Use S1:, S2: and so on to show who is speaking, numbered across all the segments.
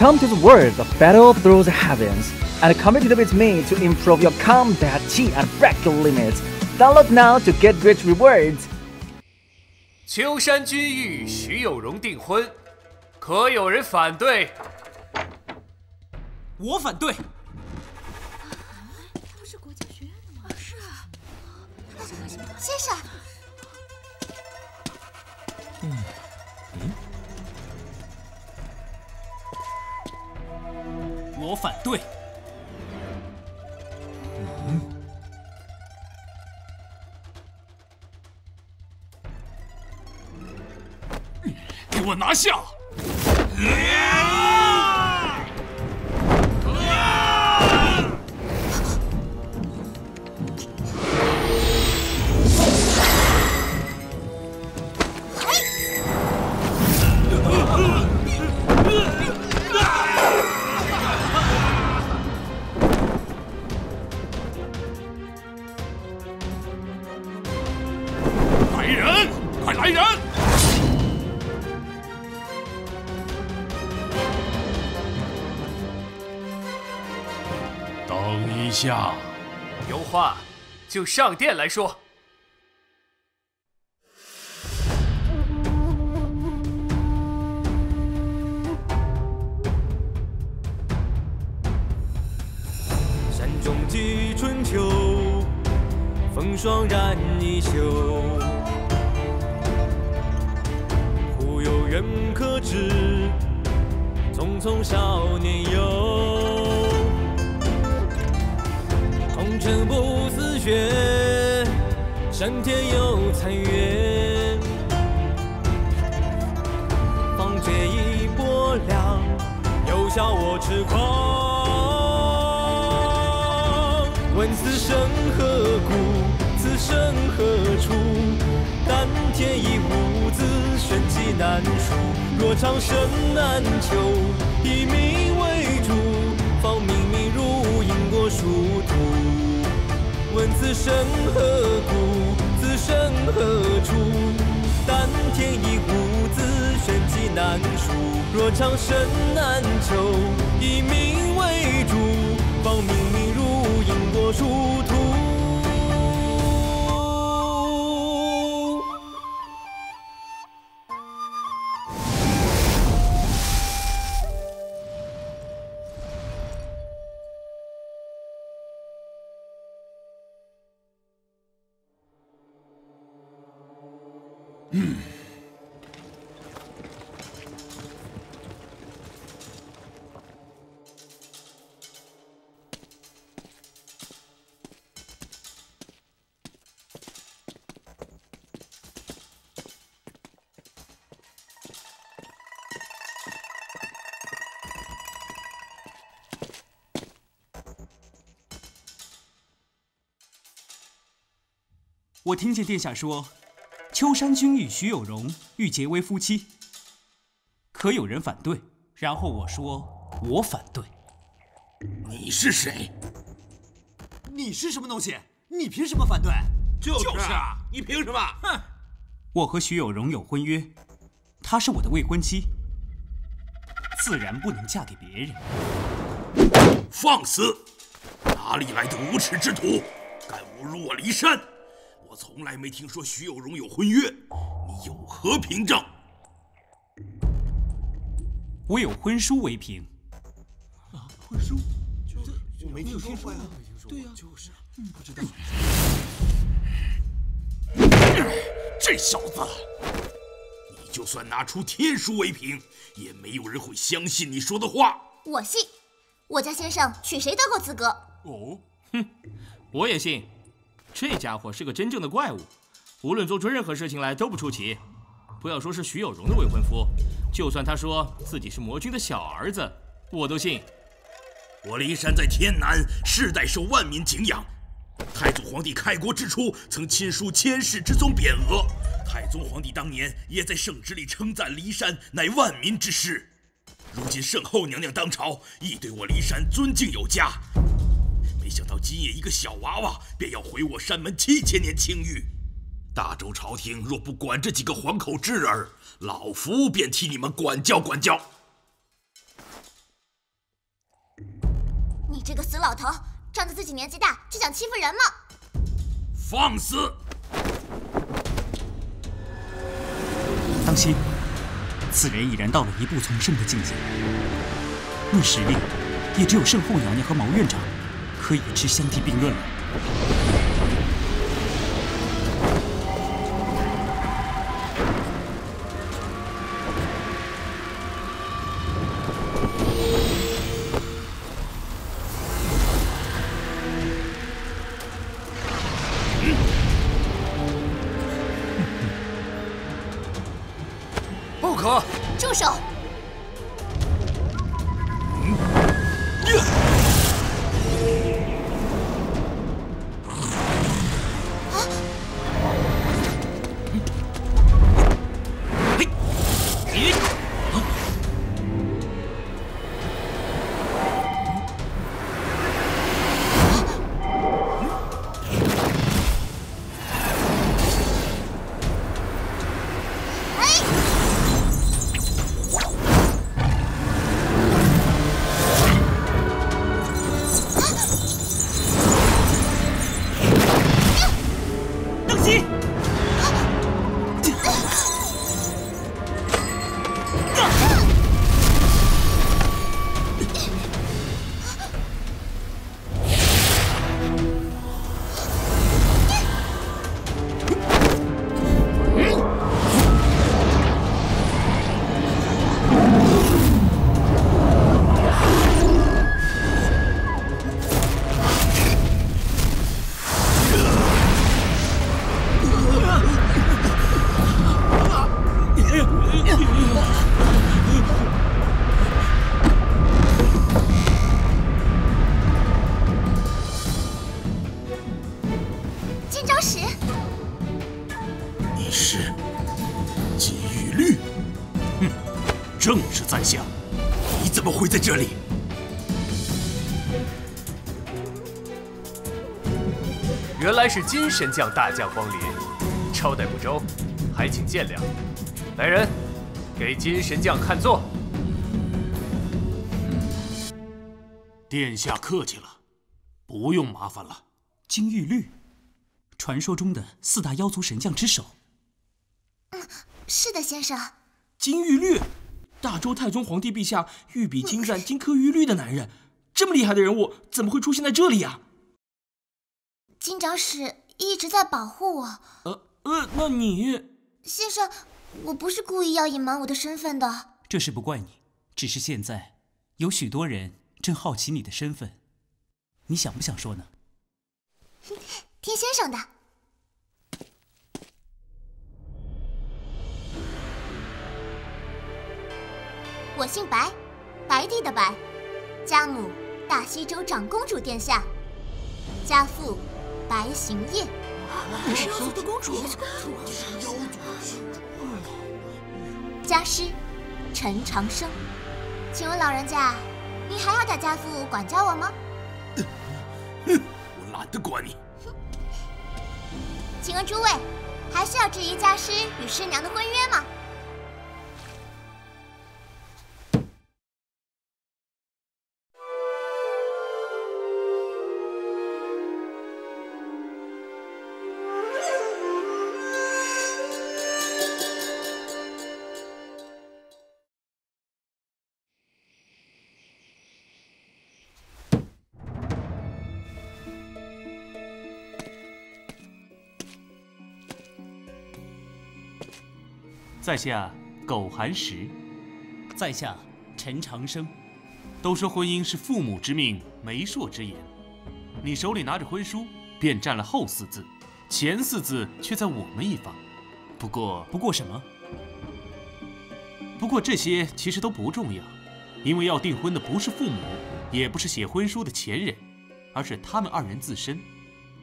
S1: Come to the world of battle through the heavens and compete with me to improve your combat chi and break your limits. Download now to get great rewards.
S2: 秋山君与徐有容订婚，可有人反对？
S3: 我反对。
S4: 不是国家学院的吗？是啊。先生。
S3: 嗯嗯。 我反对。给我拿下！下，
S2: 有话就上殿来说。
S5: 山中寄春秋，风霜染衣袖。忽有远客至，匆匆少年游。红尘不自觉，山天有残月。方觉一波凉，又笑我痴狂。问此生何故？此生何处？丹田一物字，玄机难数。若长生难求，以命为主，方明明如因果殊途。问此生何故？此生何处？丹田一物字，玄机难数。若长生难求，以命为主，方明明如因果殊途。
S3: 我听见殿下说，秋山君与徐有容欲结为夫妻，可有人反对？然后我说我反对。
S6: 你是谁？
S7: 你是什么东西？你凭什么反对？
S6: 就是啊，你凭什么？
S7: 哼！
S3: 我和徐有容有婚约，她是我的未婚妻，自然不能嫁给别人。
S6: 放肆！哪里来的无耻之徒，敢侮辱我骊山？我从来没听说徐有荣有婚约，你有何凭证？
S3: 我有婚书为凭。
S7: 啊，婚书？
S6: 就没听说过呀？
S7: 对呀，
S6: 就是，
S7: 不知道。
S6: 这小子，你就算拿出天书为凭，也没有人会相信你说的话。
S4: 我信，我家先生娶谁都够资格。
S8: 哦，哼，我也信。这家伙是个真正的怪物，无论做出任何事情来都不出奇。不要说是徐有容的未婚夫，就算他说自己是魔君的小儿子，我都信。
S6: 我骊山在天南，世代受万民敬仰。太祖皇帝开国之初，曾亲书千世之宗匾额。太宗皇帝当年也在圣旨里称赞骊山乃万民之师。如今圣后娘娘当朝，亦对我骊山尊敬有加。没想到今夜一个小娃娃，便要毁我山门七千年清誉。大周朝廷若不管这几个黄口之儿，老夫便替你们管教管教。
S4: 你这个死老头，仗着自己年纪大就想欺负人吗？
S6: 放肆！
S3: 当心，此人已然到了一步从圣的境界。论实力，也只有圣后娘娘和毛院长可以与之相提并论了。
S2: 原来是金神将大驾光临，招待不周，还请见谅。来人，给金神将看座。
S6: 殿下客气了，不用麻烦了。
S3: 金玉律，传说中的四大妖族神将之首。
S4: 嗯是的，先生。
S8: 金玉律，大周太宗皇帝陛下御笔亲赞金科玉律的男人，这么厉害的人物怎么会出现在这里呀、
S4: 金长史一直在保护我，
S8: 呃呃，那你
S4: 先生，我不是故意要隐瞒我的身份的。
S3: 这事不怪你，只是现在有许多人正好奇你的身份，你想不想说呢？
S4: 听先生的。我姓白，白帝的白，家母大西州长公主殿下，家父白行业。
S9: 是妖族的公主，
S4: 家师陈长生，请问老人家，您还要带家父管教我吗？
S6: 哼我懒得管你。
S4: 请问诸位，还需要质疑家师与师娘的婚约吗？
S10: 在下苟寒石，
S3: 在下陈长生。
S10: 都说婚姻是父母之命，媒妁之言。你手里拿着婚书，便占了后四字，前四字却在我们一方。不过，
S3: 不过什么？
S10: 不过这些其实都不重要，因为要订婚的不是父母，也不是写婚书的前人，而是他们二人自身。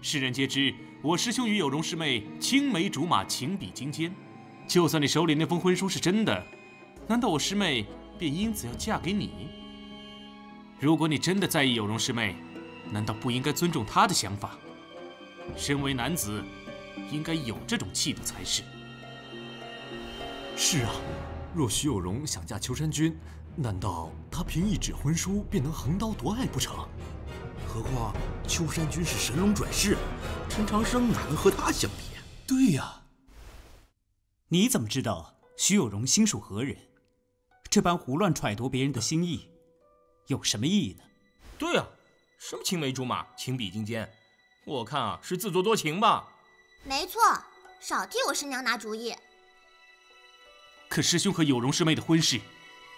S10: 世人皆知，我师兄与有容师妹青梅竹马，情比金坚。就算你手里那封婚书是真的，难道我师妹便因此要嫁给你？如果你真的在意有容师妹，难道不应该尊重她的想法？身为男子，应该有这种气度才是。
S7: 是啊，若徐有容想嫁秋山君，难道她凭一纸婚书便能横刀夺爱不成？
S6: 何况秋山君是神龙转世，陈长生哪能和他相比？
S3: 对呀。你怎么知道徐有容心属何人？这般胡乱揣度别人的心意，有什么意义呢？
S8: 对啊，什么青梅竹马、情比金坚，我看啊是自作多情吧。
S4: 没错，少替我师娘拿主意。
S10: 可师兄和有容师妹的婚事，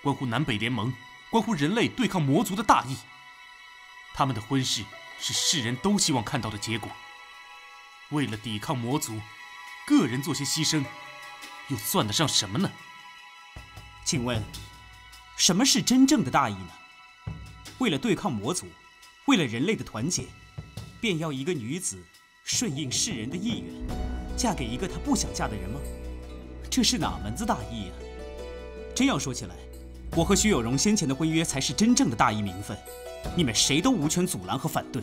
S10: 关乎南北联盟，关乎人类对抗魔族的大义。他们的婚事是世人都希望看到的结果。为了抵抗魔族，个人做些牺牲，又算得上什么呢？
S3: 请问，什么是真正的大义呢？为了对抗魔族，为了人类的团结，便要一个女子顺应世人的意愿，嫁给一个她不想嫁的人吗？这是哪门子大义啊？真要说起来，我和徐有容先前的婚约才是真正的大义名分，你们谁都无权阻拦和反对。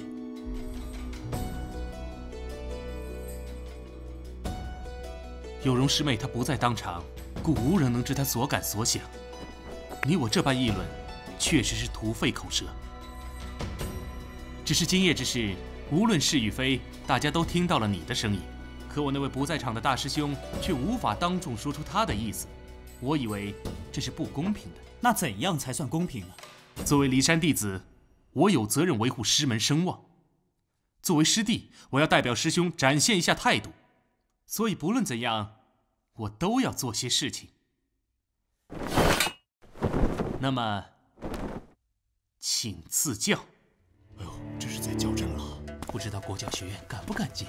S10: 有容师妹她不在当场，故无人能知她所感所想。你我这般议论，确实是徒费口舌。只是今夜之事，无论是与非，大家都听到了你的声音。可我那位不在场的大师兄却无法当众说出他的意思，我以为这是不公平的。
S3: 那怎样才算公平呢？
S10: 作为骊山弟子，我有责任维护师门声望。作为师弟，我要代表师兄展现一下态度。所以不论怎样，我都要做些事情。那么，请赐教。
S6: 哎呦，这是在较真了。
S10: 不知道国教学院敢不敢接？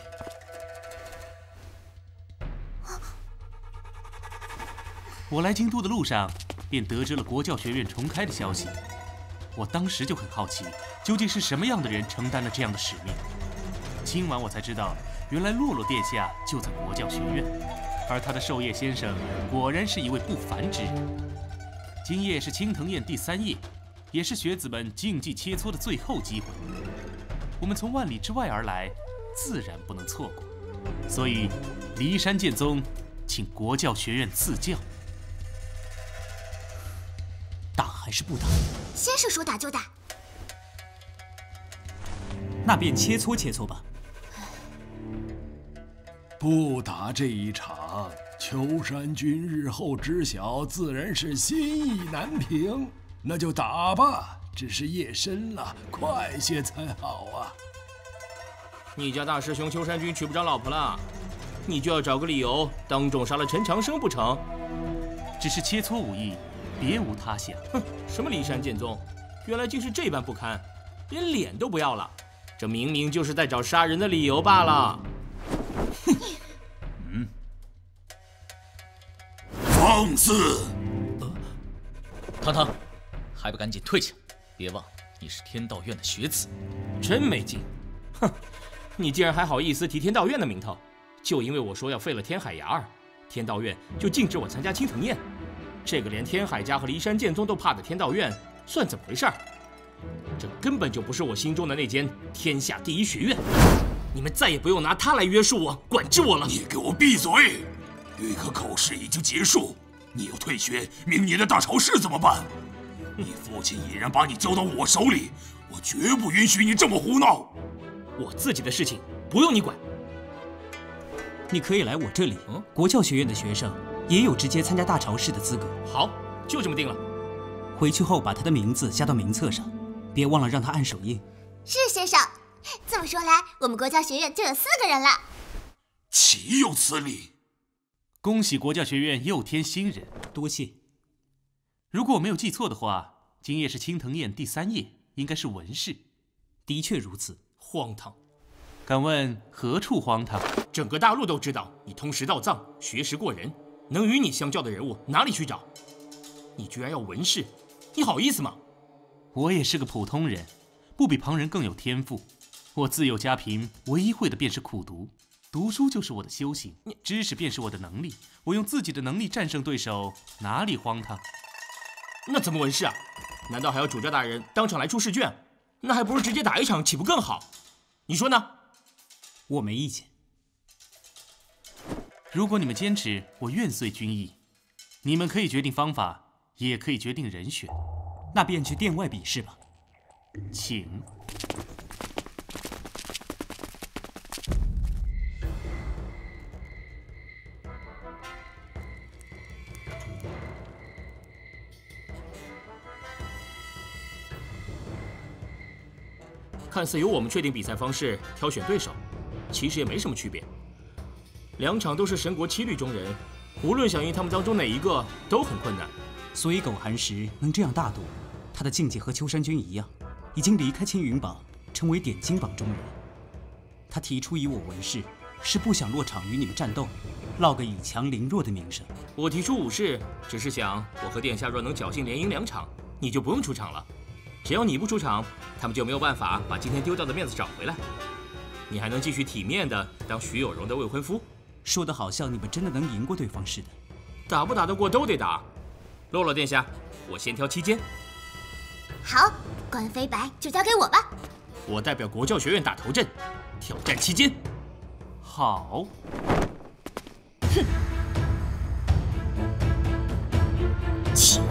S10: 我来京都的路上，便得知了国教学院重开的消息。我当时就很好奇，究竟是什么样的人承担了这样的使命？今晚我才知道，原来洛洛殿下就在国教学院，而他的授业先生果然是一位不凡之人。今夜是青藤宴第三夜，也是学子们竞技切磋的最后机会。我们从万里之外而来，自然不能错过。所以，骊山剑宗请国教学院赐教。
S3: 打还是不打？
S4: 先生说打就打，
S3: 那便切磋切磋吧。
S11: 不打这一场，秋山君日后知晓，自然是心意难平。那就打吧，只是夜深了，快些才好啊。
S8: 你家大师兄秋山君娶不着老婆了，你就要找个理由当众杀了陈长生不成？
S10: 只是切磋武艺。别无他想。
S8: 哼，什么骊山剑宗，原来竟是这般不堪，连脸都不要了。这明明就是在找杀人的理由罢了。
S6: 放肆！
S12: 堂堂，还不赶紧退下！别忘了，你是天道院的学子。
S8: 真没劲！哼，你竟然还好意思提天道院的名头？就因为我说要废了天海牙儿，天道院就禁止我参加青藤宴。这个连天海家和骊山剑宗都怕的天道院，算怎么回事？这根本就不是我心中的那间天下第一学院。你们再也不用拿它来约束我、管制我了。
S6: 你给我闭嘴！预科考试已经结束，你要退学，明年的大考试怎么办？你父亲已然把你交到我手里，我绝不允许你这么胡闹。
S8: 我自己的事情不用你管。
S3: 你可以来我这里，国教学院的学生。也有直接参加大潮试的资格。
S8: 好，就这么定了。
S3: 回去后把他的名字加到名册上，别忘了让他按手印。
S4: 是先生。这么说来，我们国教学院就有四个人了。
S6: 岂有此理！
S10: 恭喜国教学院又添新人，
S3: 多谢。
S10: 如果我没有记错的话，今夜是青藤宴第三夜，应该是文氏。
S3: 的确如此。
S8: 荒唐！
S10: 敢问何处荒唐？
S8: 整个大陆都知道你通识道藏，学识过人。能与你相较的人物哪里去找？你居然要文士，你好意思吗？
S10: 我也是个普通人，不比旁人更有天赋。我自幼家贫，唯一会的便是苦读，读书就是我的修行，知识便是我的能力。我用自己的能力战胜对手，哪里荒唐？
S8: 那怎么回事啊？难道还要主教大人当场来出试卷？那还不如直接打一场，岂不更好？你说呢？
S3: 我没意见。
S10: 如果你们坚持，我愿遂军意。你们可以决定方法，也可以决定人选。
S3: 那便去殿外比试吧。
S10: 请。
S8: 看似由我们确定比赛方式、挑选对手，其实也没什么区别。两场都是神国七律中人，无论想赢他们当中哪一个都很困难。
S3: 所以苟寒石能这样大度，他的境界和秋山君一样，已经离开青云榜，成为点金榜中人。他提出以我为誓，是不想落场与你们战斗，落个以强凌弱的名声。
S8: 我提出武士，只是想我和殿下若能侥幸连赢两场，你就不用出场了。只要你不出场，他们就没有办法把今天丢掉的面子找回来。你还能继续体面的当徐有容的未婚夫。
S3: 说的好像你们真的能赢过对方似的。
S8: 打不打得过都得打。洛洛殿下，我先挑七间。
S4: 好，关飞白就交给我吧。
S8: 我代表国教学院打头阵，挑战七间。
S10: 好。
S4: 哼。请。